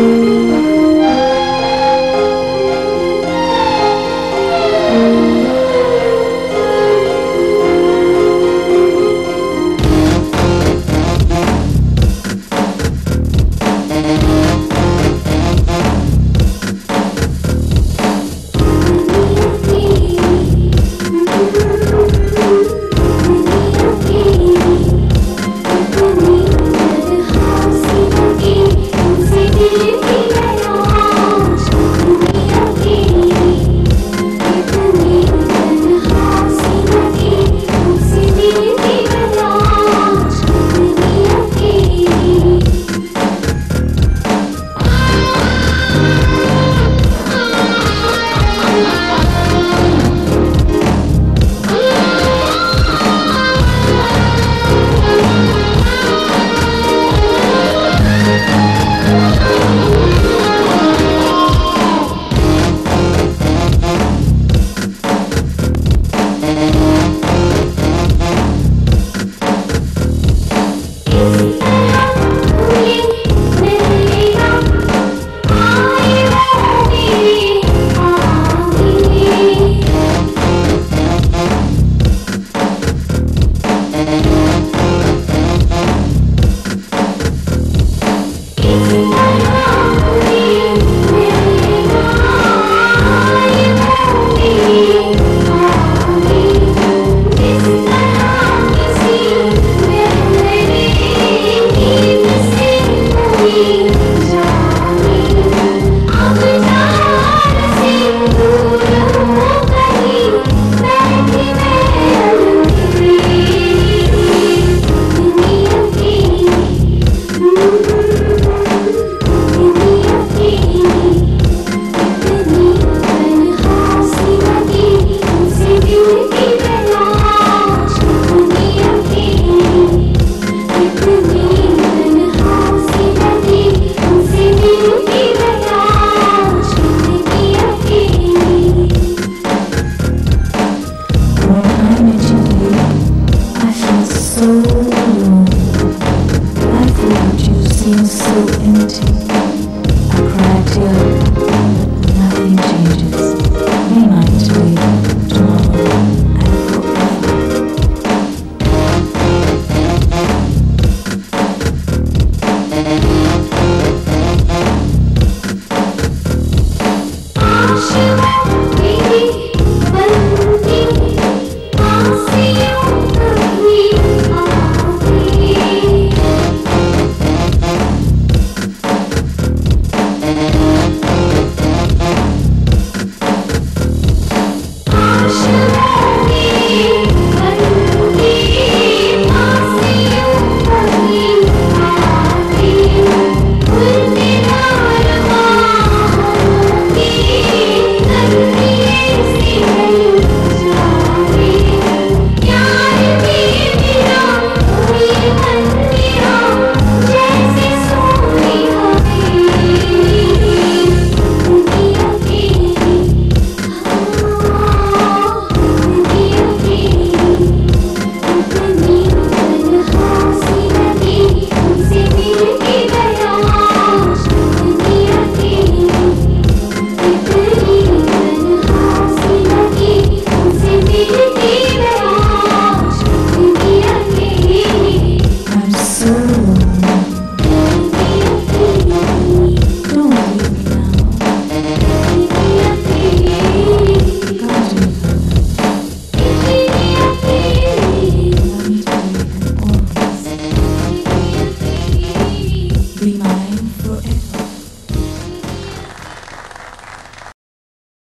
Música